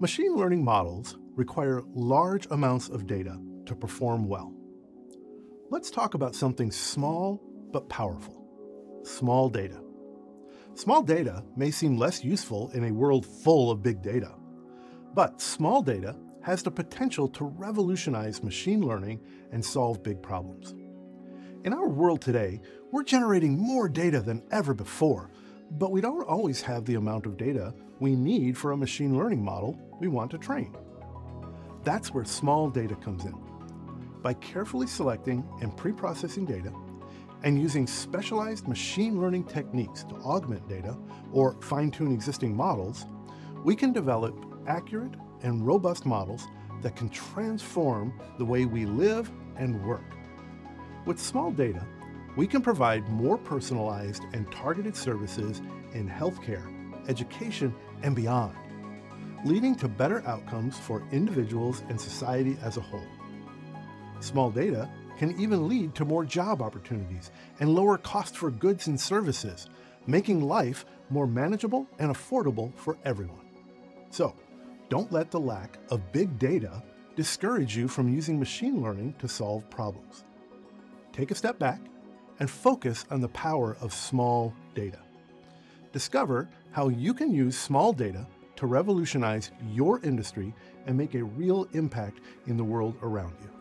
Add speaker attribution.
Speaker 1: Machine learning models require large amounts of data to perform well. Let's talk about something small but powerful small data. Small data may seem less useful in a world full of big data, but small data has the potential to revolutionize machine learning and solve big problems. In our world today, we're generating more data than ever before, but we don't always have the amount of data we need for a machine learning model we want to train. That's where small data comes in. By carefully selecting and pre-processing data, and using specialized machine learning techniques to augment data or fine-tune existing models, we can develop accurate and robust models that can transform the way we live and work. With small data, we can provide more personalized and targeted services in healthcare, education, and beyond, leading to better outcomes for individuals and society as a whole. Small data can even lead to more job opportunities and lower costs for goods and services, making life more manageable and affordable for everyone. So, don't let the lack of big data discourage you from using machine learning to solve problems. Take a step back and focus on the power of small data. Discover how you can use small data to revolutionize your industry and make a real impact in the world around you.